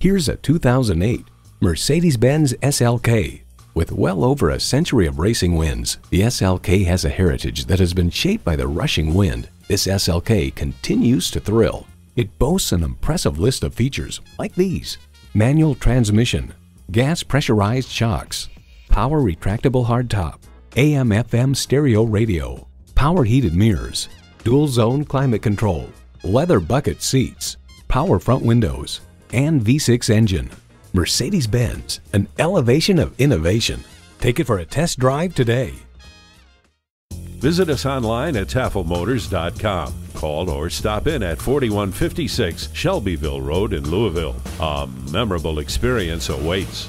Here's a 2008 Mercedes-Benz SLK. With well over a century of racing wins, the SLK has a heritage that has been shaped by the rushing wind. This SLK continues to thrill. It boasts an impressive list of features like these. Manual transmission, gas pressurized shocks, power retractable hardtop, AM FM stereo radio, power heated mirrors, dual zone climate control, leather bucket seats, power front windows, and V6 engine. Mercedes-Benz, an elevation of innovation. Take it for a test drive today. Visit us online at tafelmotors.com. Call or stop in at 4156 Shelbyville Road in Louisville. A memorable experience awaits.